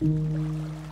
Música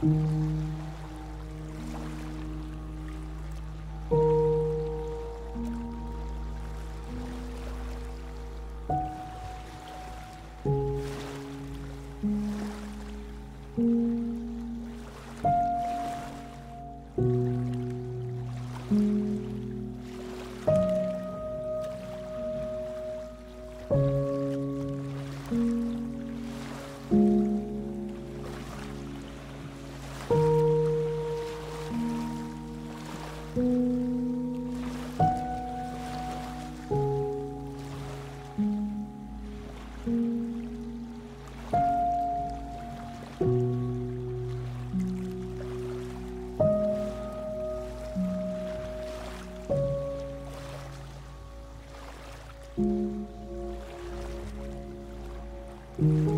Thank thank mm -hmm. you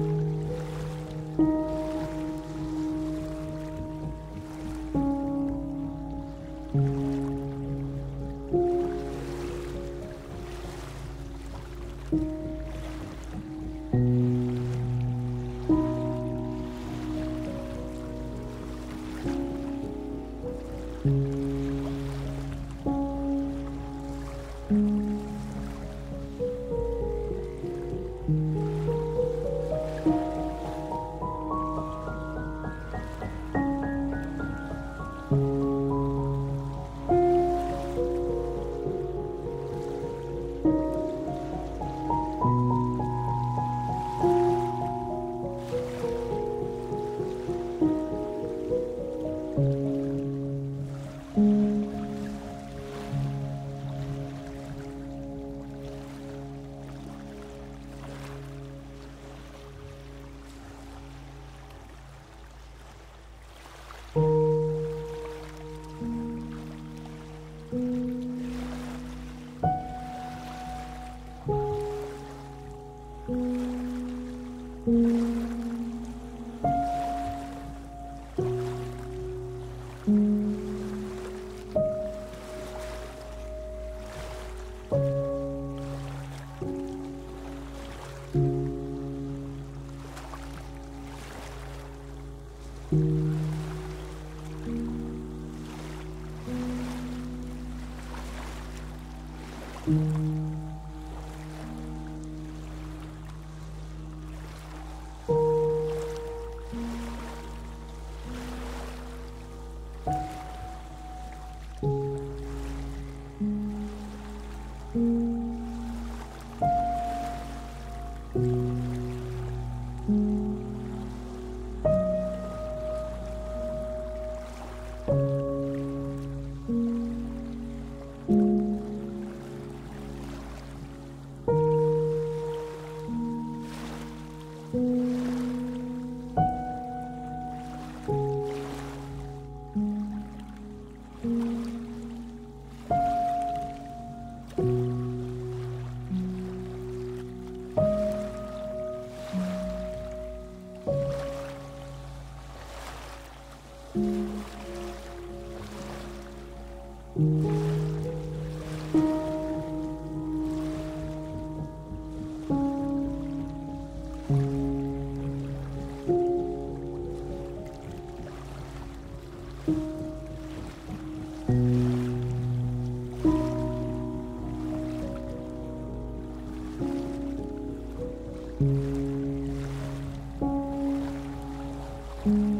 Mm-hmm.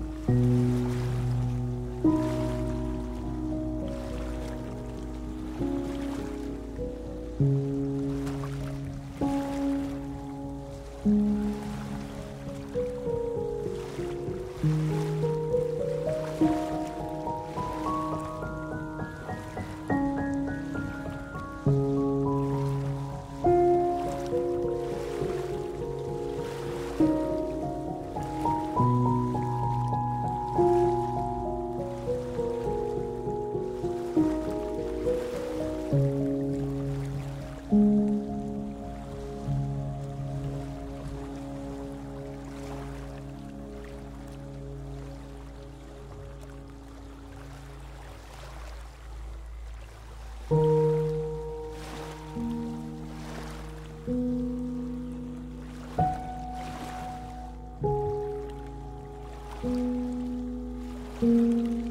Thank